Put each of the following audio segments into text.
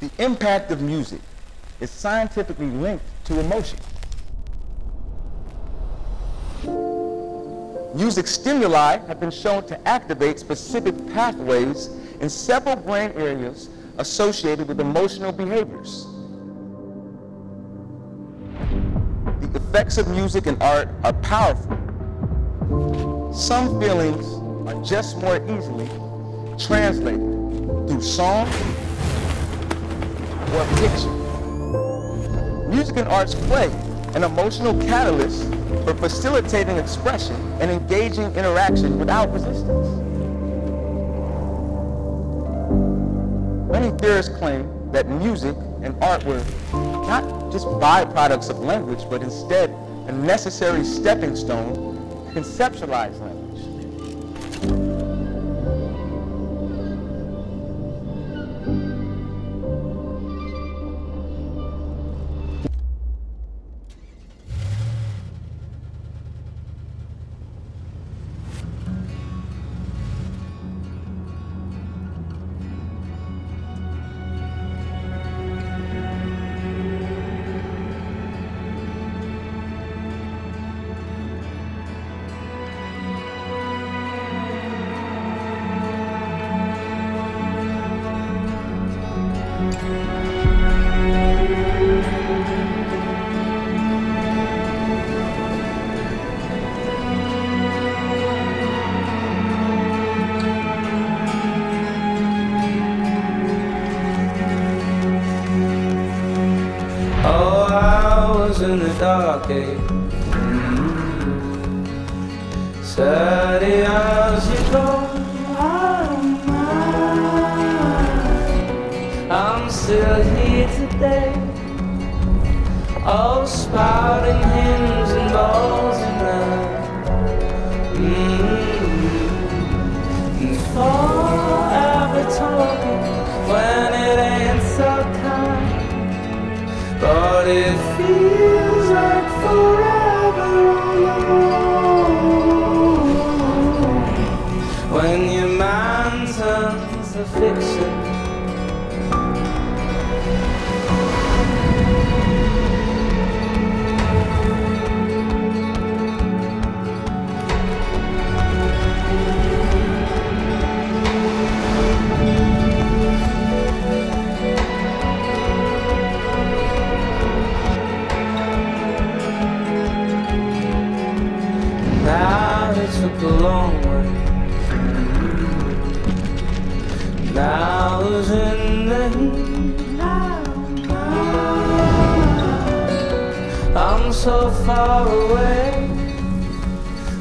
The impact of music is scientifically linked to emotion. Music stimuli have been shown to activate specific pathways in several brain areas associated with emotional behaviors. The effects of music and art are powerful. Some feelings are just more easily translated through song, or a picture. Music and arts play an emotional catalyst for facilitating expression and engaging interaction without resistance. Many theorists claim that music and art were not just byproducts of language, but instead a necessary stepping stone to conceptualize language. Oh, I was in the dark age. Steady as you go, I don't mind. Oh, I'm still here today. all spouting hymns and balls and love. Mm -hmm. 때 Now they took a long way Now there's an end I'm so far away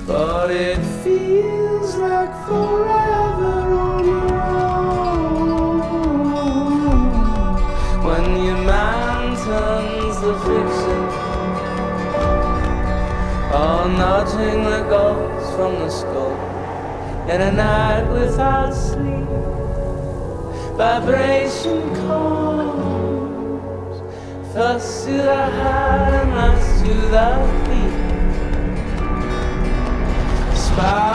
But it feels like forever the ghosts from the skull. In a night without sleep, vibration comes. First to the heart and last to the feet. Spiral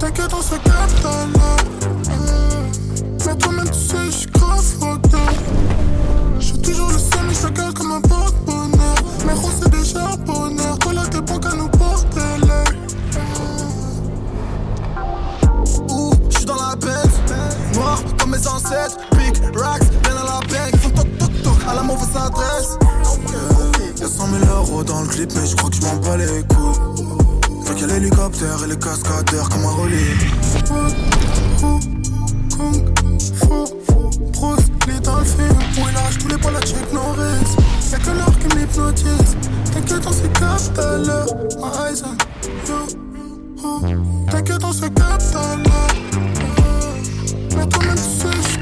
T'inquiète on dans ce à là Mais toi-même, tu sais, je suis grave Je suis toujours le seul, mais je regarde comme un porte-bonheur. Mais gros, c'est des charbonneurs. Toi, là, t'es pas qu'à nous porter l'œil. Euh. Ouh, je suis dans la bête. Noir comme mes ancêtres. Big racks, viennent à la bête Ils font toc toc toc à la mauvaise adresse. Y'a 100 000 euros dans le clip, mais je crois que je m'en bats les couilles. Y'a l'hélicoptère et les cascadeurs comme un relief relais. Kung Fu, Bruce Lee dans le film. Où il arrache tous les balles à Chuck Norris. Y'a que l'or qui m'hypnotise. T'es que dans ce catalogue, my eyes T'inquiète que dans ce catalogue. Mais toi-même, tu sais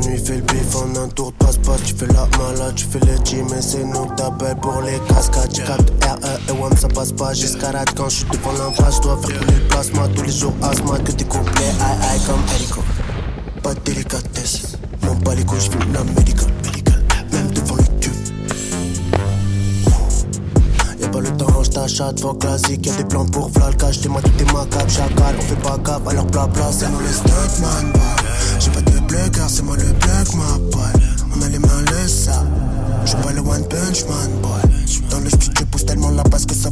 la nuit, fais le bif en un tour de passe-passe. Tu fais la malade, tu fais le gym, Et c'est nous t'appelles pour les cascades. Tu captes RE et WAM, ça passe pas. J'escarade quand je suis devant l'impasse. Je dois faire couler le plasma tous les jours, asthma. Que t'es complet, aïe aïe comme hélico. Pas de délicatesse, non pas les couilles, j'fume la médicale. Même devant le tube, y'a pas le temps achat de vent classique, y'a des plans pour v'là achetez moi toutes tout est chacal, on fait pas gaffe, alors bla bla, c'est nous les boy J'ai pas de bleu car c'est moi le black, ma boy. On a les mains le sable, j'ai pas le one punch man, boy. Dans le studio, pousse tellement la parce que ça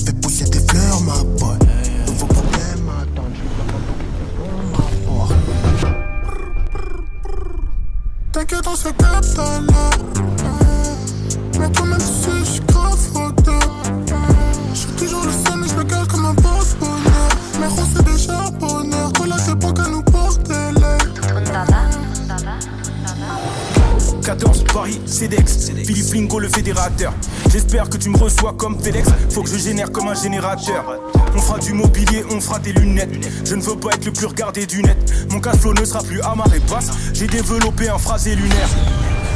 Paris, CEDEX, Philippe Lingo, le fédérateur. J'espère que tu me reçois comme FedEx. Faut que je génère comme un générateur. On fera du mobilier, on fera des lunettes. Je ne veux pas être le plus regardé du net. Mon cash flow ne sera plus à marée basse. J'ai développé un phrasé lunaire.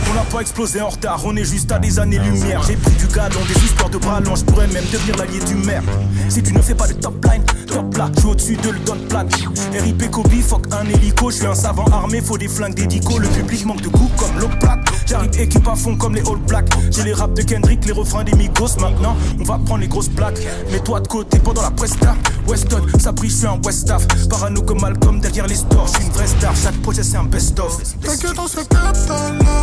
On n'a pas explosé en retard, on est juste à des années-lumière. J'ai pris du gars dans des histoires de ballon, je pourrais même devenir l'allié du maire. Si tu ne fais pas de top line, top là, je suis au-dessus de le don plan. RIP Kobe, fuck un hélico, je suis un savant armé, faut des flingues dédico. Le public manque de goût comme plaque J'arrive équipe à fond comme les All Black J'ai les raps de Kendrick, les refrains des Migos. Maintenant, on va prendre les grosses plaques. Mets-toi de côté pendant la presta. Weston, ça brille, je suis un Westaf. Parano comme Malcolm derrière les stores, je suis une vraie star. Chaque projet c'est un best-of. T'inquiète, dans se hein.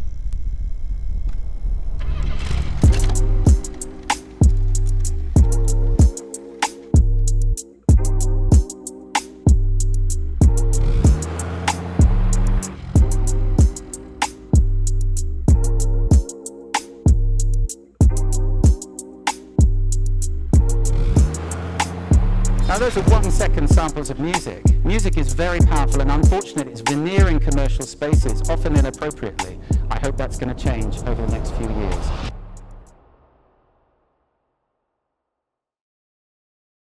Now those are one second samples of music. Music is very powerful and unfortunately it's veneering commercial spaces, often inappropriately. I hope that's going to change over the next few years.